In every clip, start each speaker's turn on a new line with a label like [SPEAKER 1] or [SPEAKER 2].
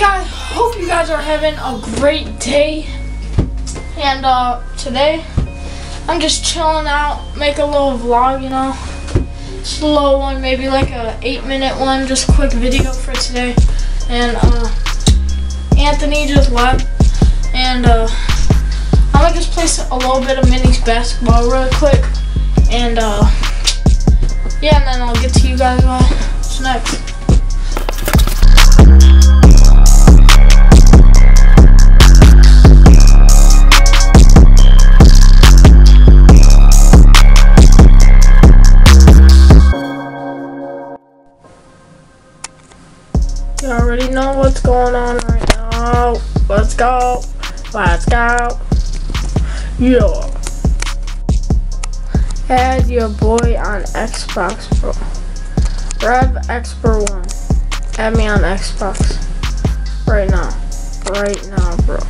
[SPEAKER 1] guys, hope you guys are having a great day. And uh, today, I'm just chilling out, make a little vlog, you know. Slow one, maybe like a eight minute one, just quick video for today. And uh, Anthony just left. And uh, I'm gonna just play a little bit of minis basketball real quick. And uh, yeah, and then I'll get to you guys uh, what's next. You already know what's going on right now. Let's go. Let's go. Yeah. Add your boy on Xbox, bro. Rev Xper 1. Add me on Xbox. Right now. Right now, bro.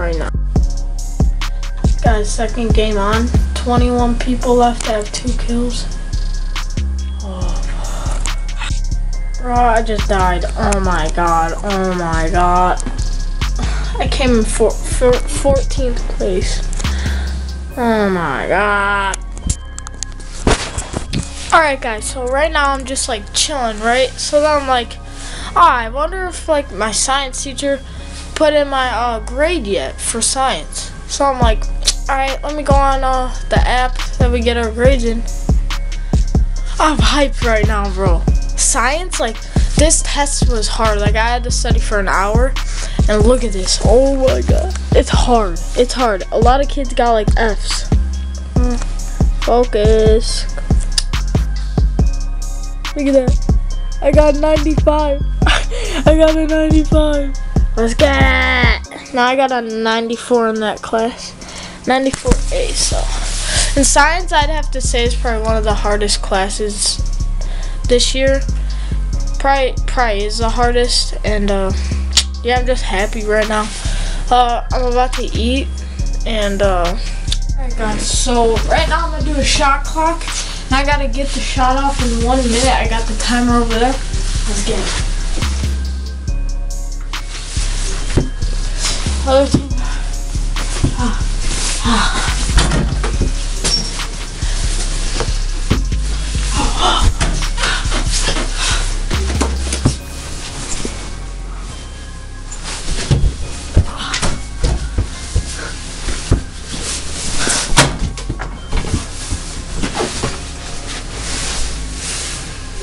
[SPEAKER 1] Right now. Guys, second game on. 21 people left. I have two kills. Bro, I just died. Oh my god. Oh my god. I came in for, for 14th place. Oh my god. Alright guys, so right now I'm just like chilling, right? So then I'm like, oh, I wonder if like my science teacher put in my uh, grade yet for science. So I'm like, alright, let me go on uh, the app that we get our grades in. I'm hyped right now, bro science, like this test was hard. Like I had to study for an hour, and look at this. Oh my god, it's hard. It's hard. A lot of kids got like Fs. Hmm. Focus. Look at that. I got 95. I got a 95. Let's get. Now I got a 94 in that class. 94A, so. In science, I'd have to say is probably one of the hardest classes this year probably probably is the hardest and uh, yeah I'm just happy right now. Uh, I'm about to eat and uh, alright guys so right now I'm gonna do a shot clock and I gotta get the shot off in one minute. I got the timer over there. Let's get it. Other team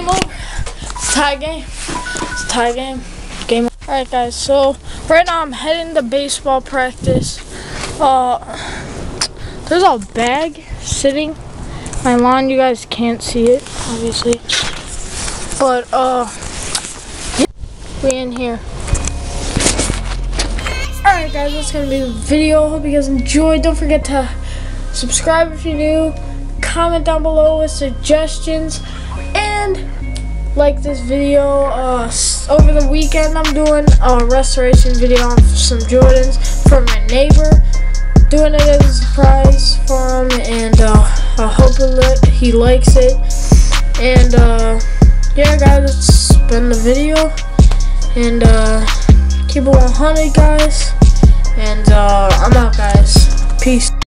[SPEAKER 1] game over. It's tie game. It's tie game. Game. Alright guys, so right now I'm heading to baseball practice. Uh there's a bag sitting my lawn. You guys can't see it, obviously. But uh we in here. Alright guys, that's gonna be the video. Hope you guys enjoyed. Don't forget to subscribe if you're new. Comment down below with suggestions. And like this video. Uh, over the weekend I'm doing a restoration video on some Jordans for my neighbor. Doing it as a surprise for him. And uh, I hope he likes it. And uh, yeah guys, it's been the video. And uh, keep it 100 guys. And uh, I'm out guys. Peace.